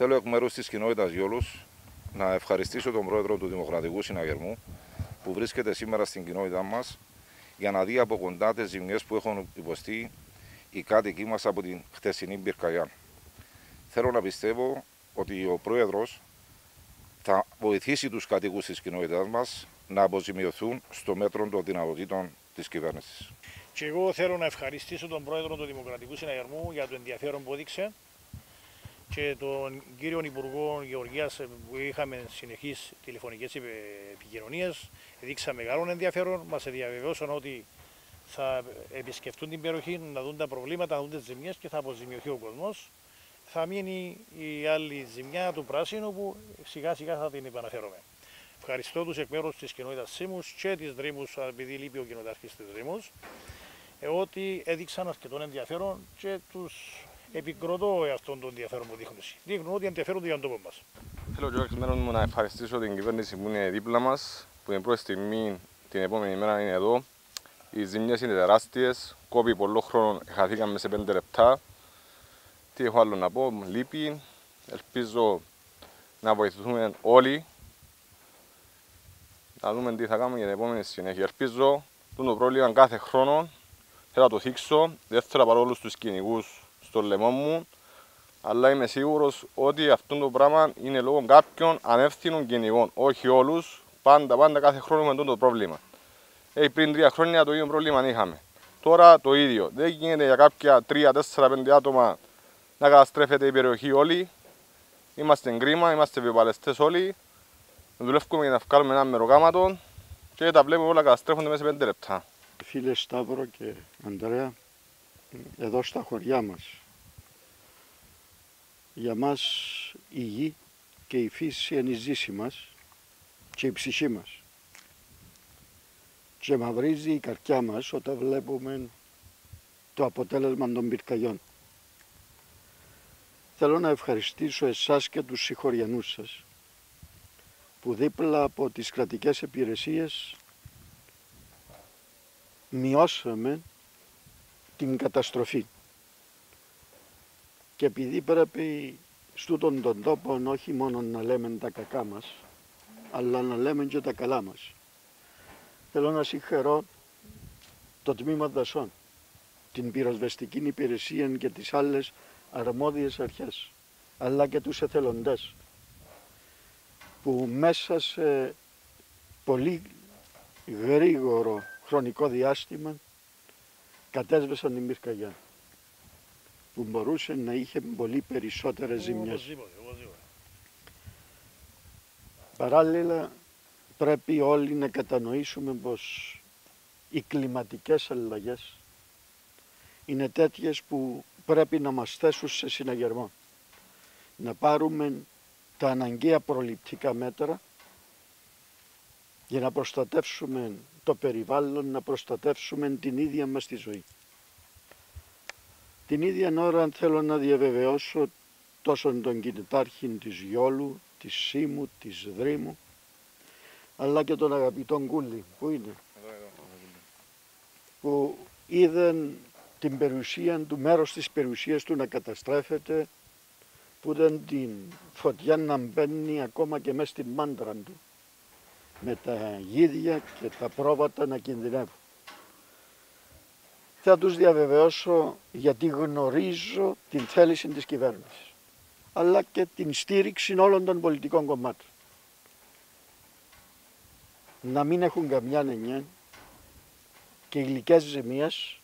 Θέλω εκ μέρους της κοινότητας Γιόλους να ευχαριστήσω τον πρόεδρο του Δημοκρατικού Συναγερμού που βρίσκεται σήμερα στην κοινότητά μας για να δει από κοντά τις ζημιές που έχουν υποστεί οι κάτοικοι μας από την χτεσινή πυρκαγιά. Θέλω να πιστεύω ότι ο πρόεδρος θα βοηθήσει τους κατοίκου της κοινότητάς μας να αποζημιωθούν στο μέτρο των δυνατοτήτων της κυβέρνησης. Και εγώ θέλω να ευχαριστήσω τον πρόεδρο του Δημοκρατικού Συναγερμού για το ενδιαφέρον που έδειξε και τον κύριο Υπουργό Γεωργίας που είχαμε συνεχείς τηλεφωνικές επικοινωνίες. Δείξα μεγάλο ενδιαφέρον, μας διαβεβαιώσαν ότι θα επισκεφτούν την περιοχή, να δουν τα προβλήματα, να δουν τις ζημιές και θα αποζημιωθεί ο κόσμος. Θα μείνει η άλλη ζημιά του πράσινου που σιγά σιγά θα την επαναφέρουμε. Ευχαριστώ τους εκ μέρους της κοινότητας Σίμους και της Δρύμους, επειδή λείπει ο κοινοτάρχης της Δρύμους, ε, ότι έδειξαν αρκετό ενδιαφέρον και τους επικροτώ αυτόν τον ενδιαφέρον που δείχνουν. Δείχνουν ότι ενδιαφέρονται για τον τόπο μας. Θέλω και εγώ μου να ευχαριστήσω την κυβέρνηση που είναι δίπλα μας, που την πρώτη στιγμή την επόμενη μέρα είναι εδώ. Οι ζημιές είναι τεράστιες. Κόπη πολλό χρόνο χαθήκαμε σε 5 λεπτά. Τι έχω άλλο να πω, λείπει. Ελπίζω να βοηθηθούμε όλοι. Να δούμε τι θα κάνουμε για την επόμενη συνέχεια. Ελπίζω το πρόβλημα κάθε χρόνο θέλω να το θίξω. Δεν θέλω να πάρω όλου του κυνηγούς στο λαιμό μου, αλλά είμαι σίγουρος ότι αυτό το πράγμα είναι λόγω κάποιων ανεύθυνων κυνηγών. Όχι όλους, πάντα, πάντα κάθε χρόνο με το πρόβλημα. Ε, πριν τρία χρόνια το ίδιο πρόβλημα είχαμε. Τώρα το ίδιο. Δεν γίνεται για κάποια 3-4-5 άτομα να καταστρέφεται η περιοχή όλοι. Είμαστε κρίμα, είμαστε βιοπαλαιστές όλοι. Δουλεύουμε για να βγάλουμε ένα μεροκάματο και τα βλέπουμε όλα καταστρέφονται μέσα σε 5 λεπτά. Φίλε Σταύρο και Αντρέα, εδώ στα χωριά μας. Για μας η γη και η φύση είναι η ζήση μας και η ψυχή μας. Και μαυρίζει η καρδιά μας όταν βλέπουμε το αποτέλεσμα των πυρκαγιών. Θέλω να ευχαριστήσω εσάς και τους συγχωριανούς σας που δίπλα από τις κρατικές υπηρεσίες μειώσαμε την καταστροφή. Και επειδή πρέπει στούτον τον τόπο όχι μόνο να λέμε τα κακά μας, αλλά να λέμε και τα καλά μας. Θέλω να συγχαρώ το τμήμα δασών, την πυροσβεστική υπηρεσία και τις άλλες αρμόδιες αρχές, αλλά και τους εθελοντές, που μέσα σε πολύ γρήγορο χρονικό διάστημα κατέσβεσαν την πυρκαγιά που μπορούσε να είχε πολύ περισσότερες ζημιές. Παράλληλα πρέπει όλοι να κατανοήσουμε πως οι κλιματικές αλλαγές είναι τέτοιες που πρέπει να μας θέσουν σε συναγερμό. Να πάρουμε τα αναγκαία προληπτικά μέτρα για να προστατεύσουμε το περιβάλλον, να προστατεύσουμε την ίδια μας τη ζωή. Την ίδια ώρα θέλω να διαβεβαιώσω τόσο τον κινητάρχη της Γιόλου, της Σίμου, της Δρύμου, αλλά και τον αγαπητό Γκούλη, που είναι, που είδαν την περιουσία του, μέρος της περιουσίας του να καταστρέφεται, που δεν την φωτιά να μπαίνει ακόμα και μέσα στην μάντρα του με τα γίδια και τα πρόβατα να κινδυνεύουν. Θα τους διαβεβαιώσω γιατί γνωρίζω την θέληση της κυβέρνησης αλλά και την στήριξη όλων των πολιτικών κομμάτων. Να μην έχουν καμιά νενιά και υλικές ζημίες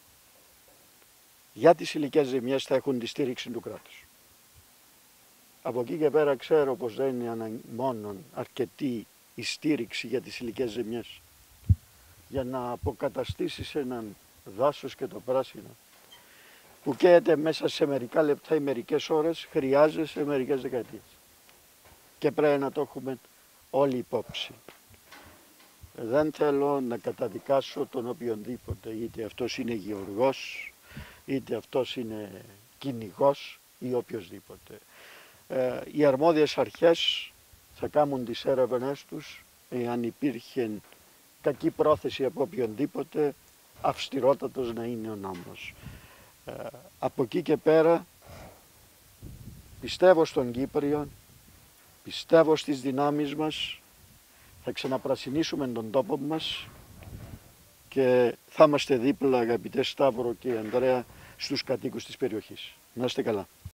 για τις υλικές ζημίες θα έχουν τη στήριξη του κράτους. Από εκεί και πέρα ξέρω πως δεν είναι μόνο αρκετή η στήριξη για τις υλικές ζημιές για να αποκαταστήσεις έναν δάσος και το πράσινο που καίεται μέσα σε μερικά λεπτά ή μερικές ώρες χρειάζεσαι μερικές δεκαετίες και πρέπει να το έχουμε όλοι υπόψη. Δεν θέλω να καταδικάσω τον οποιονδήποτε, είτε αυτός είναι γεωργός, είτε αυτός είναι κυνηγός ή οποιοδήποτε. Ε, οι αρμόδιες αρχές θα κάνουν τις έρευνες τους εάν υπήρχε κακή πρόθεση από οποιονδήποτε αυστηρότατος να είναι ο νόμος. Ε, από εκεί και πέρα Πιστεύω στον Κύπριο, πιστεύω στις δυνάμεις μας, θα ξαναπρασινίσουμε τον τόπο μας και θα είμαστε δίπλα αγαπητέ Σταύρο και Ανδρέα στους κατοίκους της περιοχής. Να είστε καλά.